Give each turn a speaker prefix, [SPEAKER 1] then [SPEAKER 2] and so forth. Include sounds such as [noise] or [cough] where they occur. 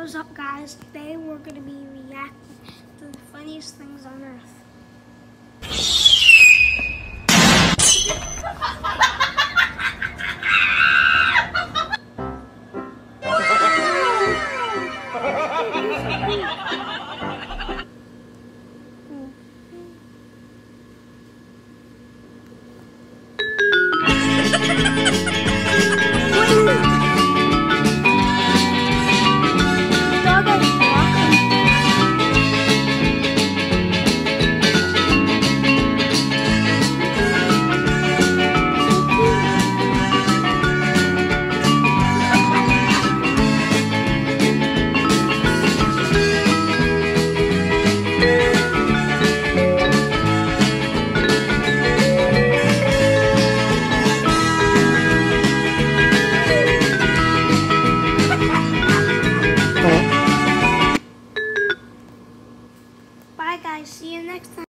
[SPEAKER 1] What is up, guys? Today we're going to be reacting to the funniest things on earth. [laughs] Bye, guys. See you next time.